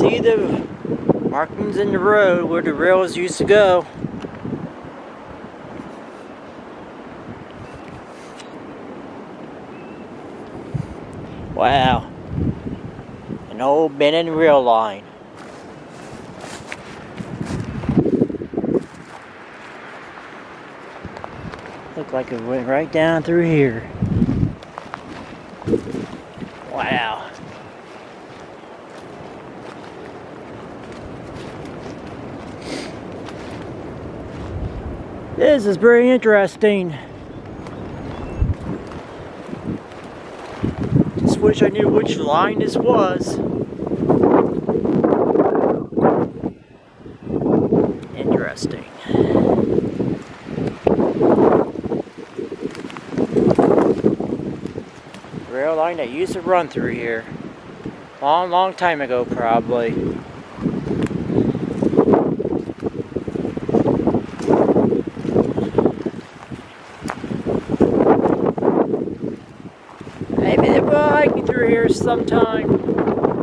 see the markings in the road where the rails used to go. Wow. An old bending rail line. Looked like it went right down through here. Wow. This is very interesting. Just wish I knew which line this was. Interesting. Rail line that used to run through here. Long, long time ago, probably. Me through here sometime.